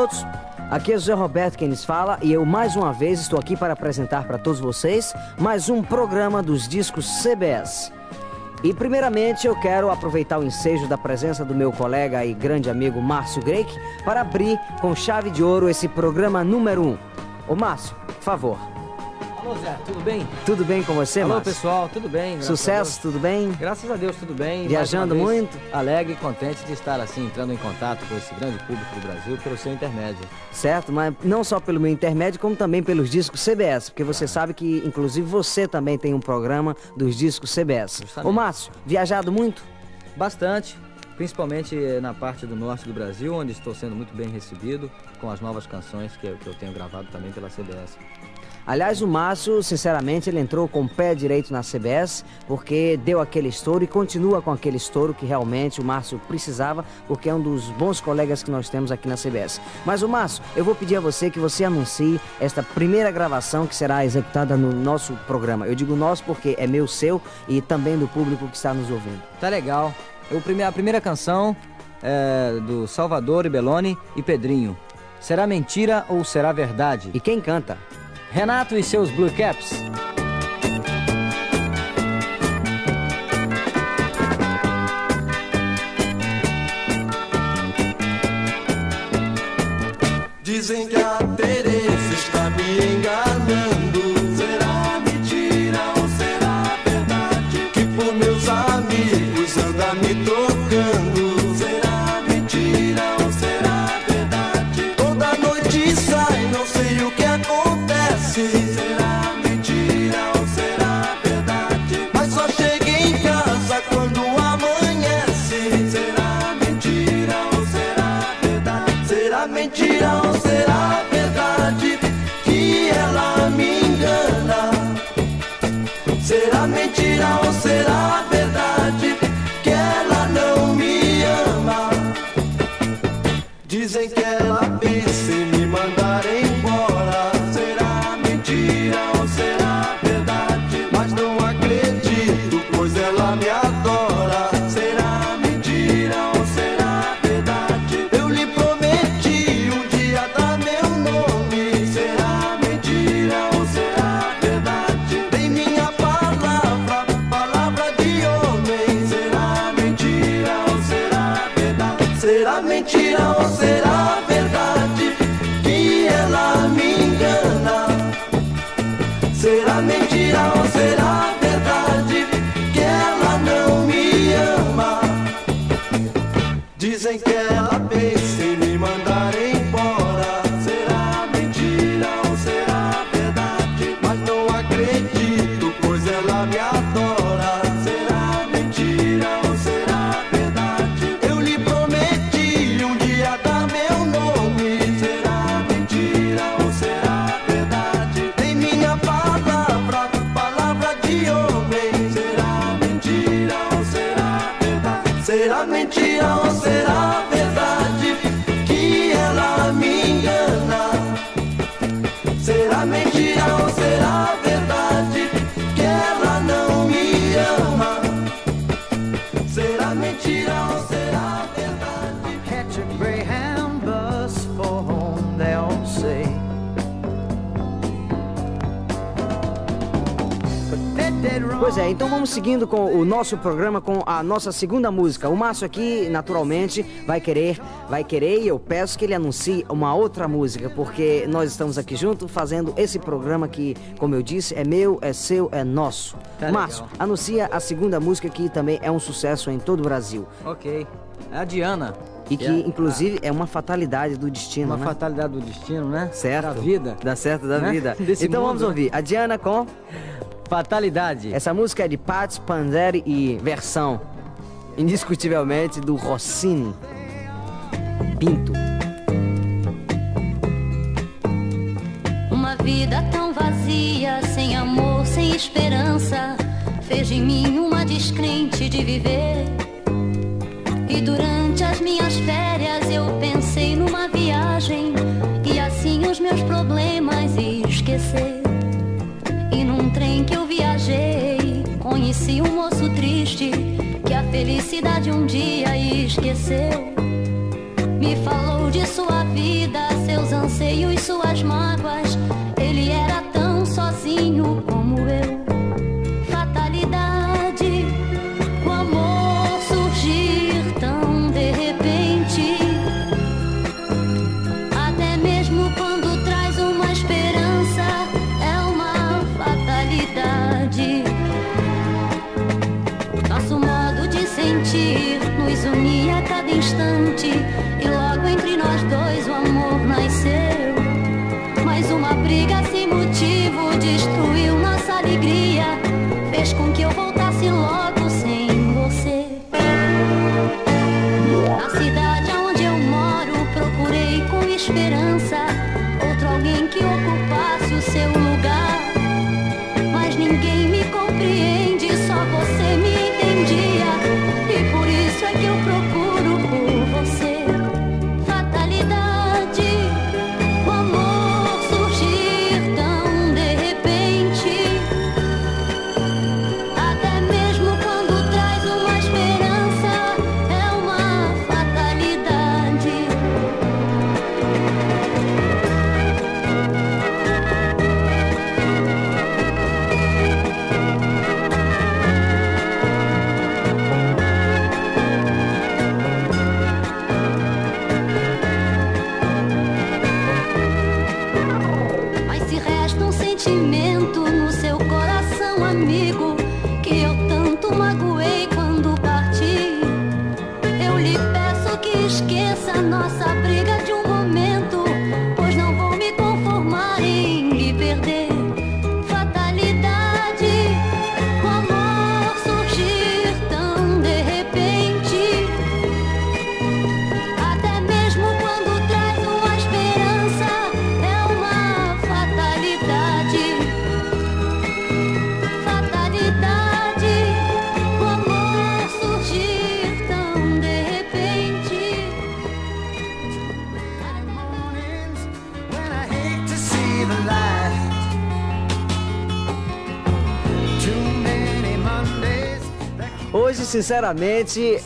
todos. Aqui é José Roberto quem lhes fala e eu mais uma vez estou aqui para apresentar para todos vocês mais um programa dos discos CBS. E primeiramente eu quero aproveitar o ensejo da presença do meu colega e grande amigo Márcio Greik para abrir com chave de ouro esse programa número 1. Um. Ô Márcio, por favor. Alô Zé, tudo bem? Tudo bem com você, Alô Márcio? pessoal, tudo bem? Sucesso, tudo bem? Graças a Deus, tudo bem. Viajando vez, muito? Alegre e contente de estar assim, entrando em contato com esse grande público do Brasil pelo seu intermédio. Certo, mas não só pelo meu intermédio, como também pelos discos CBS, porque você sabe que, inclusive, você também tem um programa dos discos CBS. Justamente. Ô Márcio, viajado muito? Bastante, principalmente na parte do norte do Brasil, onde estou sendo muito bem recebido com as novas canções que eu, que eu tenho gravado também pela CBS. Aliás, o Márcio, sinceramente, ele entrou com o pé direito na CBS, porque deu aquele estouro e continua com aquele estouro que realmente o Márcio precisava, porque é um dos bons colegas que nós temos aqui na CBS. Mas, o Márcio, eu vou pedir a você que você anuncie esta primeira gravação que será executada no nosso programa. Eu digo nosso porque é meu, seu e também do público que está nos ouvindo. Tá legal. Eu, a primeira canção é do Salvador e Beloni e Pedrinho. Será mentira ou será verdade? E quem canta? Renato e seus Blue Caps. Me tocando. Será mentira ou será verdade? Toda noite sai, não sei o que acontece. Será mentira ou será verdade? Mas só chega em casa quando amanhece. Será mentira ou será verdade? Será mentira ou será verdade que ela me engana? Será mentira ou será verdade então vamos seguindo com o nosso programa com a nossa segunda música. O Márcio aqui, naturalmente, vai querer, vai querer e eu peço que ele anuncie uma outra música, porque nós estamos aqui juntos fazendo esse programa que, como eu disse, é meu, é seu, é nosso. Tá Márcio, legal. anuncia a segunda música que também é um sucesso em todo o Brasil. Ok. É a Diana. E que, É a- inclusive, é uma fatalidade do destino, Uma né? fatalidade do destino, né? Certo. Da vida. Dá certo da Né? vida. Então mundo, vamos ouvir. A Diana com... Fatalidade. Essa música é de Pats Panzeri e versão, indiscutivelmente, do Rossini. Pinto. Uma vida tão vazia, sem amor, sem esperança, fez de mim uma descrente de viver. E durante as minhas férias eu pensei numa viagem felicidade um dia esqueceu. Me falou de sua vida, seus anseios, suas mágoas. Ele era tão sozinho sentir nos unia a cada instante. E logo entre nós dois o amor nasceu. Mas uma briga sem motivo destruiu nossa alegria. Fez com que eu voltasse logo sinceramente,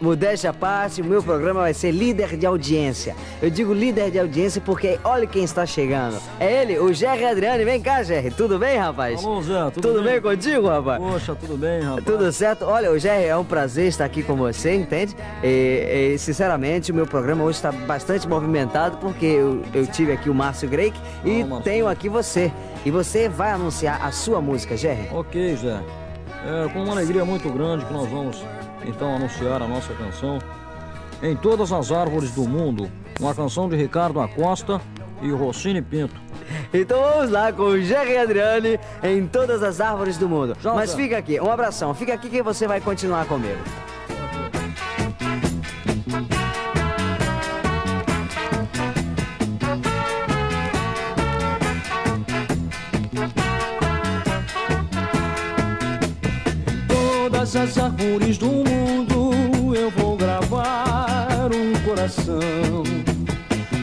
modéstia à parte, o meu programa vai ser líder de audiência. Eu digo líder de audiência porque olha quem está chegando. É ele, o Jerry Adriane. Vem cá, Jerry. Tudo bem, rapaz? Alô, Zé, tudo, Tudo bem contigo, rapaz? Poxa, tudo bem, rapaz? Tudo certo? Olha, o Jerry, é um prazer estar aqui com você, entende? E, e, sinceramente, o meu programa hoje está bastante movimentado porque eu, eu tive aqui o Márcio Greik e tenho aqui você. E você vai anunciar a sua música, Jerry. Ok, Zé. É com uma alegria muito grande que nós vamos então anunciar a nossa canção Em Todas as Árvores do Mundo, uma canção de Ricardo Acosta e Rossini Pinto. Então vamos lá com o Jerry Adriane em todas as árvores do mundo. Joga. Mas fica aqui, um abração. Fica aqui que você vai continuar comigo. As árvores do mundo eu vou gravar um coração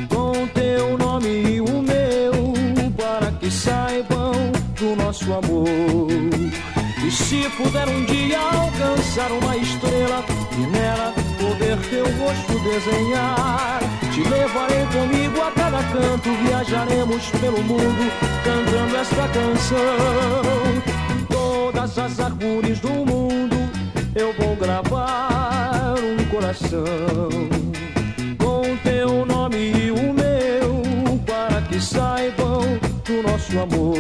com teu nome e o meu para que saibam do nosso amor. E se puder um dia alcançar uma estrela e nela poder teu rosto desenhar, te levarei comigo a cada canto, viajaremos pelo mundo cantando esta canção todas as árvores do mundo eu vou gravar um coração com teu nome e o meu para que saibam do nosso amor.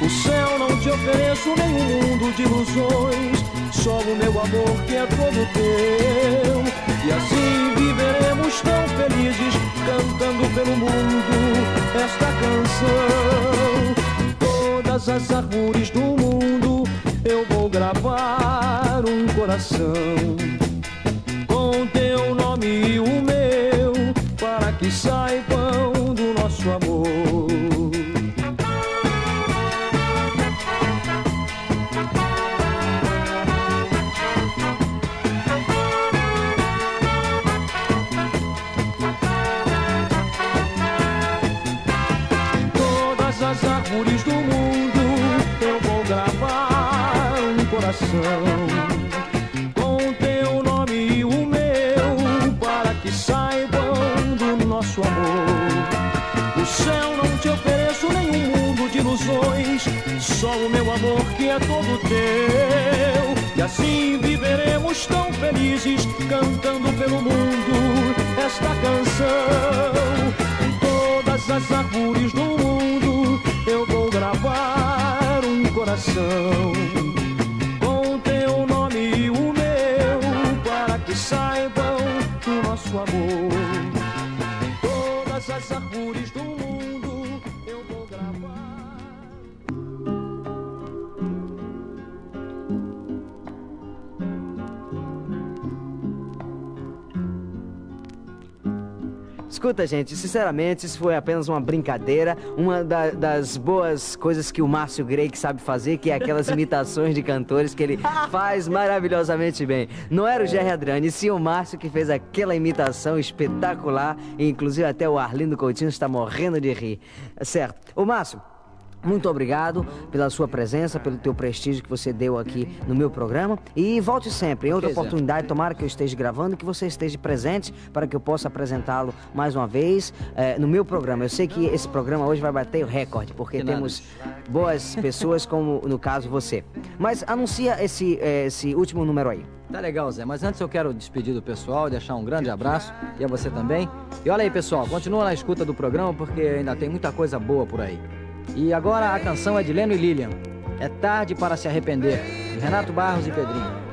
O céu não te ofereço nenhum mundo de ilusões, só o meu amor que é todo teu. E assim viveremos tão felizes, cantando pelo mundo esta canção todas as árvores do mundo eu vou gravar um coração com teu nome e o meu para que saibam do nosso amor. todas as árvores do mundo coração. Com teu nome e o meu, para que saibam do nosso amor. O céu não te ofereço nenhum mundo de ilusões, só o meu amor que é todo teu. E assim viveremos tão felizes, cantando pelo mundo esta canção. Em todas as árvores do mundo, eu vou gravar um coração. Saibam do nosso amor. Todas as árvores do Escuta, gente, sinceramente, isso foi apenas uma brincadeira, uma da- das boas coisas que o Márcio Greig sabe fazer, que é aquelas imitações de cantores que ele faz maravilhosamente bem. Não era o Jerry Adriani, sim o Márcio que fez aquela imitação espetacular, e inclusive até o Arlindo Coutinho está morrendo de rir. Certo. Ô, Márcio, muito obrigado pela sua presença, pelo teu prestígio que você deu aqui no meu programa. E volte sempre, em outra oportunidade, tomara que eu esteja gravando, que você esteja presente para que eu possa apresentá-lo mais uma vez eh, no meu programa. Eu sei que esse programa hoje vai bater o recorde, porque temos boas pessoas, como no caso você. Mas anuncia esse, eh, esse último número aí. Tá legal, Zé, mas antes eu quero despedir do pessoal, deixar um grande abraço e a você também. E olha aí, pessoal, continua na escuta do programa porque ainda tem muita coisa boa por aí. E agora a canção é de Leno e Lilian. É tarde para se arrepender, de Renato Barros e Pedrinho.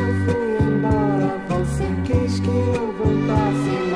Eu fui embora, você quis que eu voltasse,